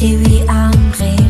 We am Regen.